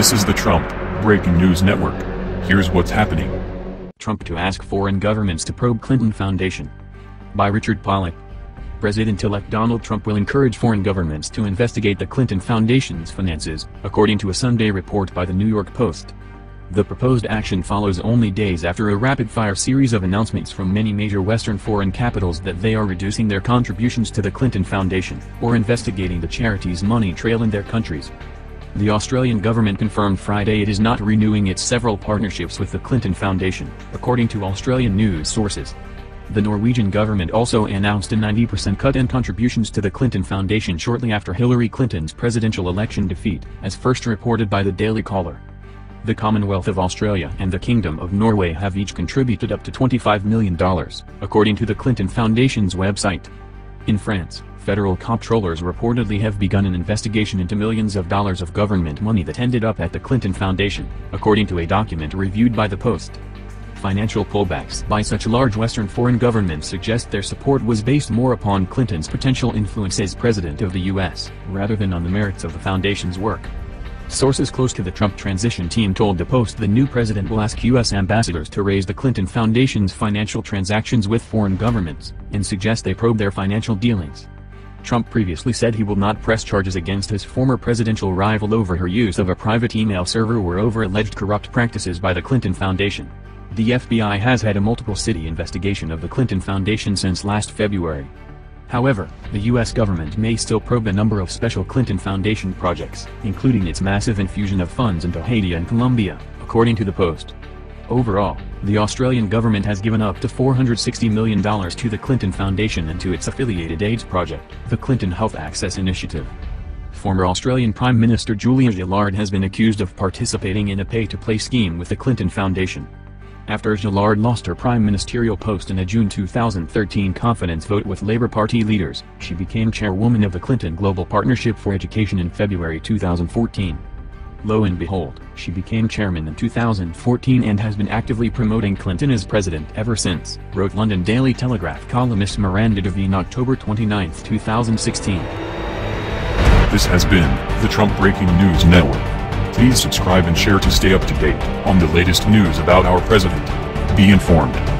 This is the Trump Breaking News Network. Here's what's happening. Trump to ask foreign governments to probe Clinton Foundation. By Richard Pollock. President-elect Donald Trump will encourage foreign governments to investigate the Clinton Foundation's finances, according to a Sunday report by the New York Post. The proposed action follows only days after a rapid-fire series of announcements from many major Western foreign capitals that they are reducing their contributions to the Clinton Foundation, or investigating the charity's money trail in their countries. The Australian government confirmed Friday it is not renewing its several partnerships with the Clinton Foundation, according to Australian news sources. The Norwegian government also announced a 90% cut in contributions to the Clinton Foundation shortly after Hillary Clinton's presidential election defeat, as first reported by the Daily Caller. The Commonwealth of Australia and the Kingdom of Norway have each contributed up to $25 million, according to the Clinton Foundation's website. In France, federal comptrollers reportedly have begun an investigation into millions of dollars of government money that ended up at the Clinton Foundation, according to a document reviewed by the Post. Financial pullbacks by such large Western foreign governments suggest their support was based more upon Clinton's potential influence as president of the U.S., rather than on the merits of the foundation's work. Sources close to the Trump transition team told the Post the new president will ask U.S. ambassadors to raise the Clinton Foundation's financial transactions with foreign governments, and suggest they probe their financial dealings. Trump previously said he will not press charges against his former presidential rival over her use of a private email server or over alleged corrupt practices by the Clinton Foundation. The FBI has had a multiple-city investigation of the Clinton Foundation since last February. However, the U.S. government may still probe a number of special Clinton Foundation projects, including its massive infusion of funds into Haiti and Colombia, according to the Post. Overall, the Australian government has given up to $460 million to the Clinton Foundation and to its affiliated AIDS project, the Clinton Health Access Initiative. Former Australian Prime Minister Julia Gillard has been accused of participating in a pay-to-play scheme with the Clinton Foundation. After Gillard lost her prime ministerial post in a June 2013 confidence vote with Labour Party leaders, she became chairwoman of the Clinton Global Partnership for Education in February 2014. Lo and behold, she became chairman in 2014 and has been actively promoting Clinton as president ever since, wrote London Daily Telegraph columnist Miranda Devine October 29, 2016. This has been the Trump Breaking News Network. Please subscribe and share to stay up to date on the latest news about our president. Be informed.